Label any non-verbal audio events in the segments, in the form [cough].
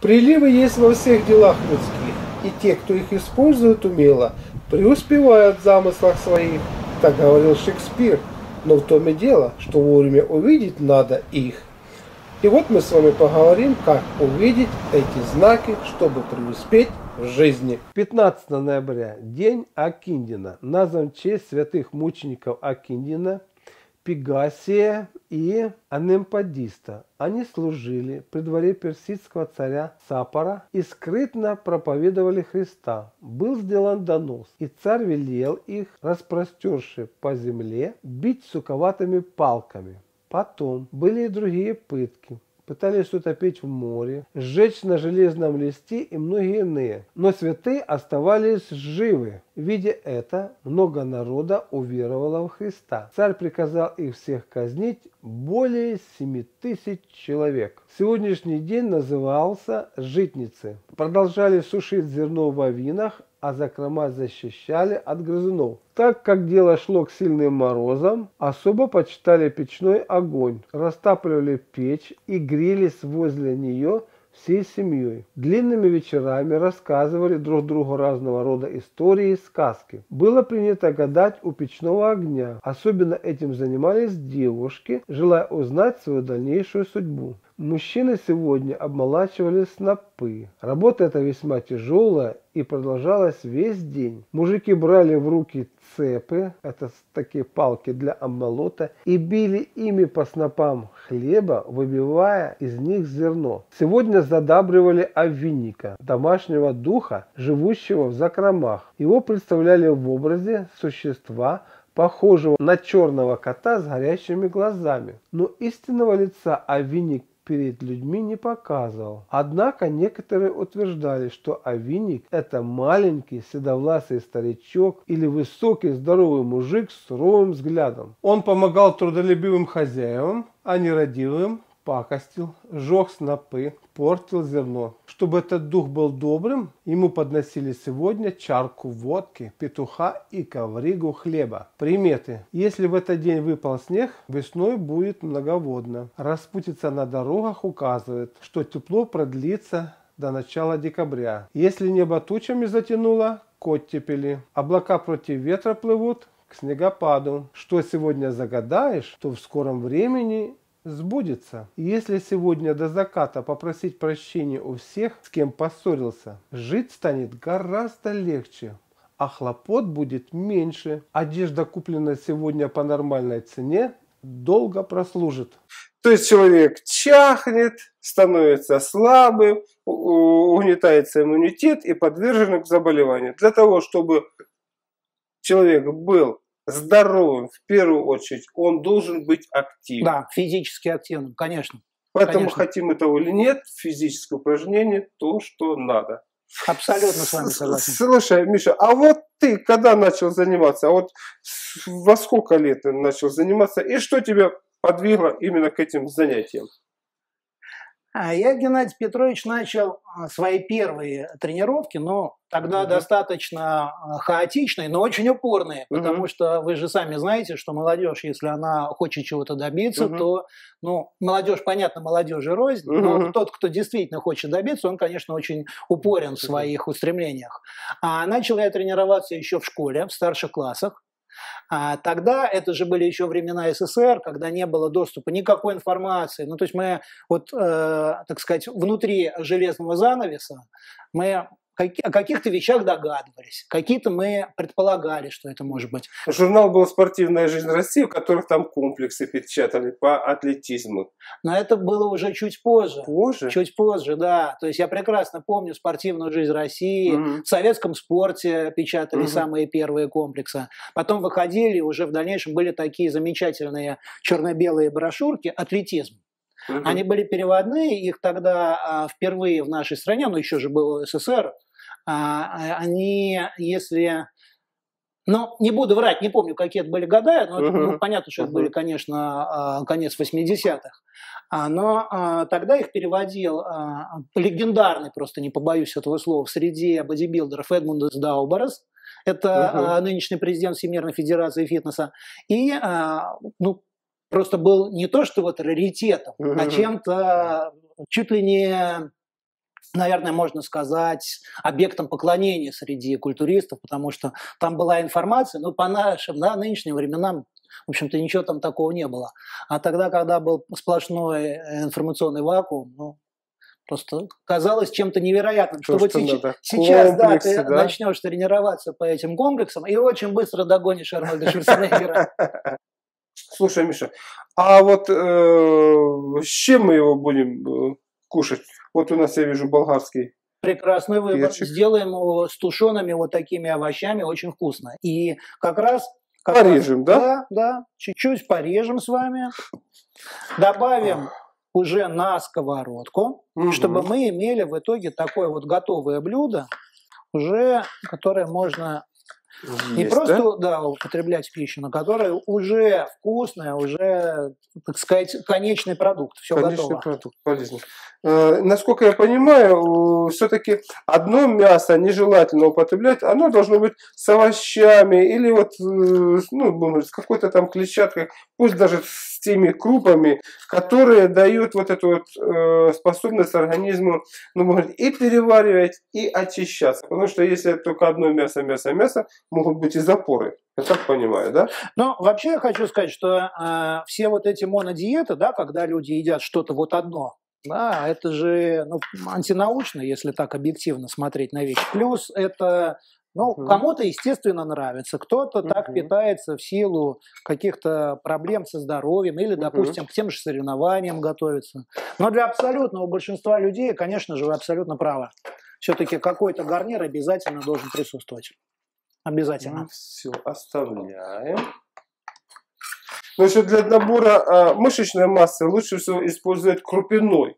Приливы есть во всех делах людских, и те, кто их использует умело, преуспевают в замыслах своих. Так говорил Шекспир. Но в том и дело, что вовремя увидеть надо их. И вот мы с вами поговорим, как увидеть эти знаки, чтобы преуспеть в жизни. 15 ноября. День Акиндина. Назван в честь святых мучеников Акиндина, Пегасия и Анемпадиста. Они служили при дворе персидского царя Сапора и скрытно проповедовали Христа. Был сделан донос, и царь велел их, распростерши по земле, бить суковатыми палками. Потом были и другие пытки пытались утопить в море, сжечь на железном листе и многие иные. Но святые оставались живы. Видя это, много народа уверовало в Христа. Царь приказал их всех казнить, более семи тысяч человек. Сегодняшний день назывался «Житницы». Продолжали сушить зерно в авинах, а закрома защищали от грызунов. Так как дело шло к сильным морозам, особо почитали печной огонь, растапливали печь и грелись возле нее всей семьей. Длинными вечерами рассказывали друг другу разного рода истории и сказки. Было принято гадать у печного огня. Особенно этим занимались девушки, желая узнать свою дальнейшую судьбу. Мужчины сегодня обмолачивали снопы. Работа эта весьма тяжелая и продолжалась весь день. Мужики брали в руки цепы, это такие палки для обмолота, и били ими по снопам хлеба, выбивая из них зерно. Сегодня задабривали овинника, домашнего духа, живущего в закромах. Его представляли в образе существа, похожего на черного кота с горящими глазами. Но истинного лица овинник перед людьми не показывал. Однако некоторые утверждали, что Авиник – это маленький седовласый старичок или высокий здоровый мужик с суровым взглядом. Он помогал трудолюбивым хозяевам, а нерадивым пакостил, жег снопы, портил зерно. Чтобы этот дух был добрым, ему подносили сегодня чарку водки, петуха и ковригу хлеба. Приметы. Если в этот день выпал снег, весной будет многоводно. Распутица на дорогах указывает, что тепло продлится до начала декабря. Если небо тучами затянуло, к оттепели. Облака против ветра плывут к снегопаду. Что сегодня загадаешь, то в скором времени сбудется. Если сегодня до заката попросить прощения у всех, с кем поссорился, жить станет гораздо легче, а хлопот будет меньше. Одежда, купленная сегодня по нормальной цене, долго прослужит. То есть человек чахнет, становится слабым, угнетается иммунитет и подвержен к заболеванию. Для того, чтобы человек был здоровым в первую очередь, он должен быть активным. Да, физически активным, конечно. Поэтому конечно. хотим этого или нет, физическое упражнение то, что надо. Абсолютно с вами согласен. Слушай, Миша, а вот ты когда начал заниматься? А вот во сколько лет ты начал заниматься? И что тебя подвигло именно к этим занятиям? А я, Геннадий Петрович, начал а, свои первые тренировки, но тогда угу. достаточно а, хаотичные, но очень упорные, угу. потому что вы же сами знаете, что молодежь, если она хочет чего-то добиться, угу. то, ну, молодежь, понятно, молодежи рознь, угу. но тот, кто действительно хочет добиться, он, конечно, очень упорен в своих устремлениях. А начал я тренироваться еще в школе, в старших классах. А тогда это же были еще времена СССР, когда не было доступа никакой информации. Ну, то есть мы вот, э, так сказать, внутри железного занавеса мы о каких-то вещах догадывались, какие-то мы предполагали, что это может быть. Журнал был «Спортивная жизнь России», в которых там комплексы печатали по атлетизму. Но это было уже чуть позже. Позже? Чуть позже, да. То есть я прекрасно помню «Спортивную жизнь России», угу. в советском спорте печатали угу. самые первые комплексы. Потом выходили, уже в дальнейшем были такие замечательные черно-белые брошюрки «Атлетизм». Угу. Они были переводные, их тогда а, впервые в нашей стране, ну еще же был СССР, они, если ну, не буду врать, не помню, какие это были года, но uh-huh. ну, понятно, что uh-huh. это были, конечно, а, конец 80-х. Но тогда их переводил легендарный, просто не побоюсь этого слова, в среде бодибилдеров Эдмундес Дауберас, это uh-huh. нынешний президент Всемирной Федерации фитнеса, и ну, просто был не то, что вот раритетом, uh-huh. а чем-то чуть ли не наверное, можно сказать, объектом поклонения среди культуристов, потому что там была информация, но по нашим, да, нынешним временам в общем-то, ничего там такого не было. А тогда, когда был сплошной информационный вакуум, ну, просто казалось чем-то невероятным, что, что вот сейчас, сейчас да, ты да? начнешь тренироваться по этим комплексам и очень быстро догонишь Арнольда Шварценеггера. [laughs] Слушай, Миша, а вот э, с чем мы его будем э, кушать? Вот у нас, я вижу, болгарский Прекрасный выбор. Перчик. Сделаем его с тушеными вот такими овощами, очень вкусно. И как раз... Как порежем, раз, да? Да, да. Чуть-чуть порежем с вами. Добавим уже на сковородку, угу. чтобы мы имели в итоге такое вот готовое блюдо, уже которое можно есть, не просто да? Да, употреблять пищу, но которая уже вкусная, уже, так сказать, конечный продукт. Все конечный готово. продукт, полезно. Э, насколько я понимаю, все-таки одно мясо нежелательно употреблять, оно должно быть с овощами или вот э, ну, с какой-то там клетчаткой, пусть даже с теми крупами, которые дают вот эту вот э, способность организму ну, может, и переваривать, и очищаться. Потому что если только одно мясо, мясо, мясо, могут быть и запоры. Я так понимаю, да? Ну, вообще я хочу сказать, что э, все вот эти монодиеты, да, когда люди едят что-то вот одно, да, это же ну, антинаучно, если так объективно смотреть на вещи. Плюс это ну, угу. кому-то, естественно, нравится, кто-то угу. так питается в силу каких-то проблем со здоровьем или, допустим, угу. к тем же соревнованиям готовится. Но для абсолютного большинства людей, конечно же, вы абсолютно правы. Все-таки какой-то гарнир обязательно должен присутствовать. Обязательно. Ну, все, оставляем. Значит, для набора э, мышечной массы лучше всего использовать крупяной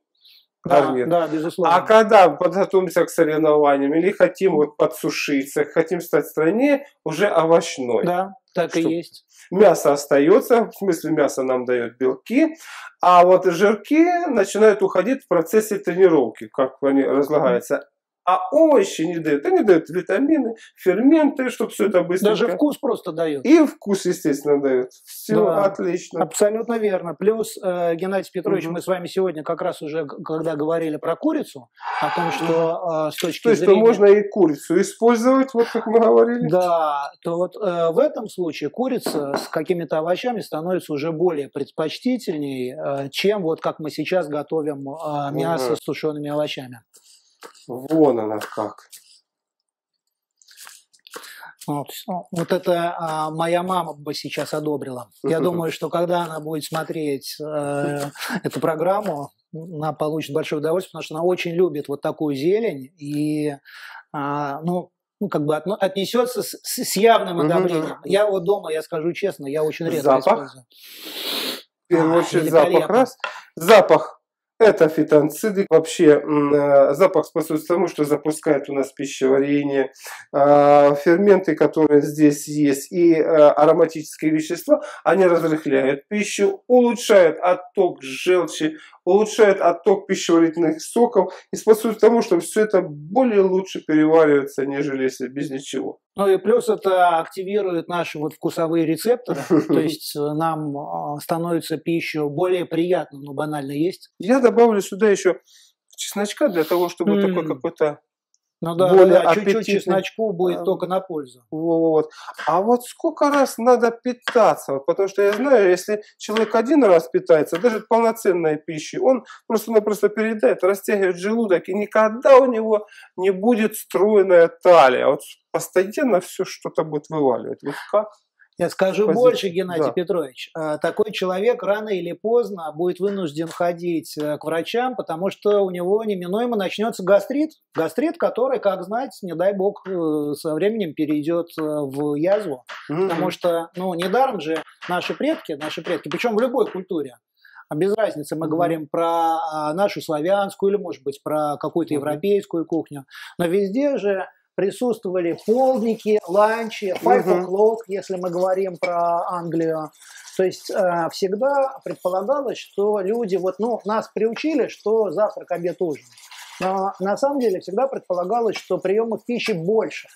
Да, да, безусловно. А когда подготовимся к соревнованиям или хотим вот подсушиться, хотим стать стройнее, уже овощной. Да, так и есть. Мясо остается, в смысле мясо нам дает белки, а вот жирки начинают уходить в процессе тренировки, как они разлагаются а овощи не дают. Они дают витамины, ферменты, чтобы все это быстро. Даже вкус просто дают. И вкус, естественно, дают. Все да, отлично. Абсолютно верно. Плюс, э, Геннадий Петрович, угу. мы с вами сегодня как раз уже, когда говорили про курицу, о том, что э, с точки то есть, зрения... что можно и курицу использовать, вот как мы говорили. Да, то вот э, в этом случае курица с какими-то овощами становится уже более предпочтительней, э, чем вот как мы сейчас готовим э, мясо угу. с тушеными овощами. Вон она как. Вот, вот это а, моя мама бы сейчас одобрила. Я думаю, что когда она будет смотреть э, [laughs] эту программу, она получит большое удовольствие, потому что она очень любит вот такую зелень и, а, ну, ну, как бы отнесется с, с явным одобрением. Я вот дома, я скажу честно, я очень редко запах. использую. В первую а, очередь запах раз. Запах это фитонциды. Вообще э, запах способствует тому, что запускает у нас пищеварение. А, ферменты, которые здесь есть, и э, ароматические вещества, они разрыхляют пищу, улучшают отток желчи, улучшает отток пищеварительных соков и способствует тому, что все это более лучше переваривается, нежели если без ничего. Ну и плюс это активирует наши вот вкусовые рецепторы, [laughs] то есть э, нам э, становится пища более приятно, но банально есть. Я добавлю сюда еще чесночка для того, чтобы mm. такой какой-то ну да, более да, чуть-чуть чесночку будет а, только на пользу. Вот. А вот сколько раз надо питаться? Вот, потому что я знаю, если человек один раз питается, даже полноценной пищей, он просто-напросто передает, растягивает желудок, и никогда у него не будет стройная талия. Вот постоянно все что-то будет вываливать. Вот как? Я скажу позиции. больше, Геннадий да. Петрович. А, такой человек рано или поздно будет вынужден ходить э, к врачам, потому что у него неминуемо начнется гастрит. Гастрит, который, как знать, не дай бог, э, со временем перейдет э, в язву. Mm-hmm. Потому что, ну, недаром же наши предки, наши предки, причем в любой культуре, а без разницы, мы mm-hmm. говорим про а, нашу славянскую или, может быть, про какую-то mm-hmm. европейскую кухню, но везде же присутствовали полдники, ланчи, five o'clock, если мы говорим про Англию. То есть э, всегда предполагалось, что люди, вот, ну, нас приучили, что завтрак, обед, ужин. Но на самом деле всегда предполагалось, что приемов пищи больше.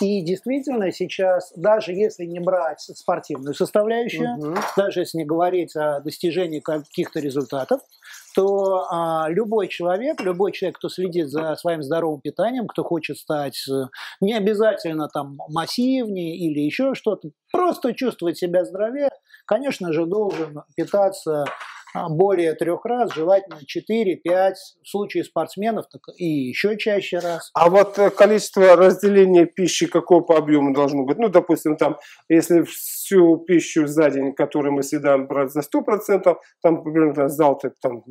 И действительно сейчас, даже если не брать спортивную составляющую, угу. даже если не говорить о достижении каких-то результатов, то а, любой человек, любой человек, кто следит за своим здоровым питанием, кто хочет стать э, не обязательно там массивнее или еще что-то, просто чувствовать себя здоровее, конечно же, должен питаться более трех раз, желательно 4-5, в случае спортсменов так и еще чаще раз. А вот э, количество разделения пищи какого по объему должно быть? Ну, допустим, там, если всю пищу за день, которую мы съедаем, брать за 100%, там, примерно, завтрак там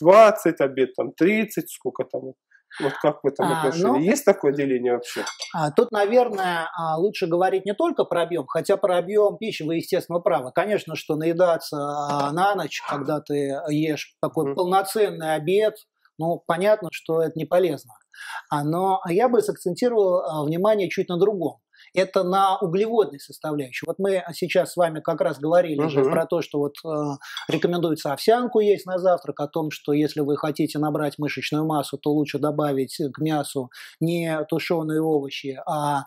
20, обед там 30, сколько там, вот как в этом а, отношении? Ну, Есть такое деление вообще? А, тут, наверное, а, лучше говорить не только про объем, хотя про объем пищи вы, естественно, правы. Конечно, что наедаться а, на ночь, когда ты ешь такой mm. полноценный обед, ну, понятно, что это не полезно. Но я бы сакцентировал внимание чуть на другом это на углеводной составляющей. Вот мы сейчас с вами как раз говорили угу. же про то, что вот э, рекомендуется овсянку есть на завтрак, о том, что если вы хотите набрать мышечную массу, то лучше добавить к мясу не тушеные овощи, а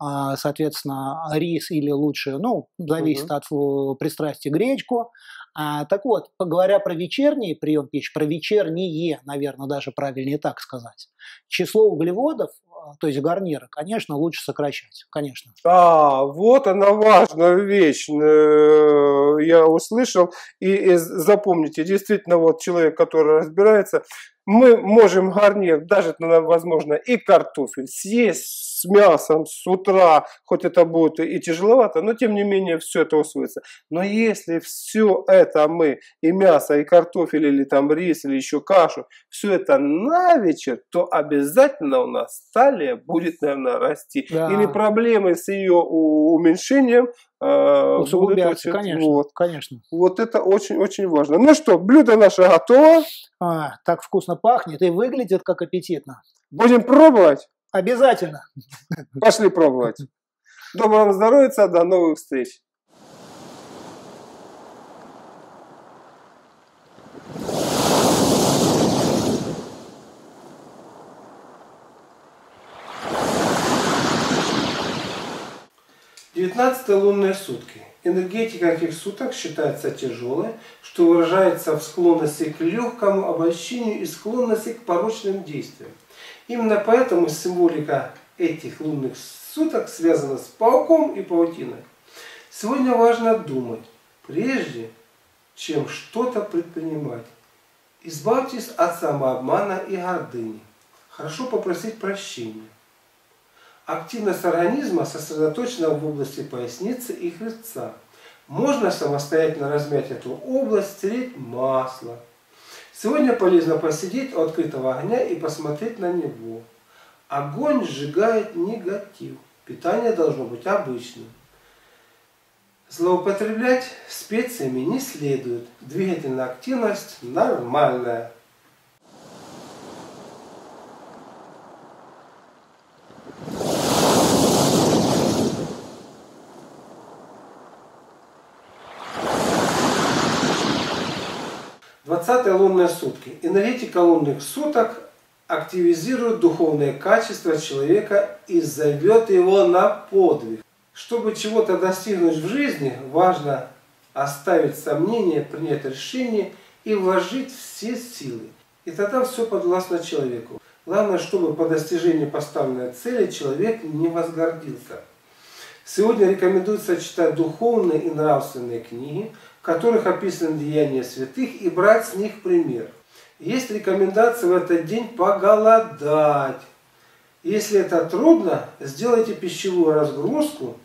а, соответственно, рис или лучше, ну, зависит угу. от пристрастия гречку. А, так вот, говоря про вечерний прием пищи, про вечерние, наверное, даже правильнее так сказать, число углеводов то есть гарнира, конечно, лучше сокращать, конечно. А, вот она важная вещь. Э, я услышал. И запомните, действительно, вот человек, который разбирается, мы можем гарнир, даже, возможно, и картофель съесть с мясом с утра, хоть это будет и тяжеловато, но тем не менее все это усвоится. Но если все это мы, и мясо, и картофель, или там рис, или еще кашу, все это на вечер, то обязательно у нас талия будет, наверное, расти. Да. Или проблемы с ее уменьшением э, усугубляться, конечно, вот. конечно. Вот это очень-очень важно. Ну что, блюдо наше готово. А, так вкусно пахнет и выглядит как аппетитно. Будем пробовать? Обязательно. Пошли пробовать. [laughs] Доброго здоровья, до новых встреч. Девятнадцатые лунные сутки. Энергетика этих суток считается тяжелой, что выражается в склонности к легкому обольщению и склонности к порочным действиям. Именно поэтому символика этих лунных суток связана с пауком и паутиной. Сегодня важно думать, прежде чем что-то предпринимать. Избавьтесь от самообмана и гордыни. Хорошо попросить прощения. Активность организма сосредоточена в области поясницы и хребца. Можно самостоятельно размять эту область, стереть масло. Сегодня полезно посидеть у открытого огня и посмотреть на него. Огонь сжигает негатив. Питание должно быть обычным. Злоупотреблять специями не следует. Двигательная активность нормальная. 20 лунные сутки. Энергетика лунных суток активизирует духовные качества человека и зовет его на подвиг. Чтобы чего-то достигнуть в жизни, важно оставить сомнения, принять решение и вложить все силы. И тогда все подвластно человеку. Главное, чтобы по достижении поставленной цели человек не возгордился. Сегодня рекомендуется читать духовные и нравственные книги, которых описаны деяния святых, и брать с них пример. Есть рекомендация в этот день поголодать. Если это трудно, сделайте пищевую разгрузку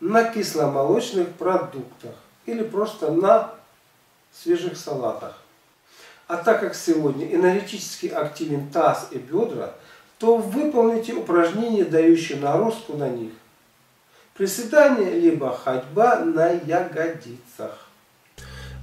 на кисломолочных продуктах или просто на свежих салатах. А так как сегодня энергетически активен таз и бедра, то выполните упражнения, дающие нагрузку на них. Приседание либо ходьба на ягодицах.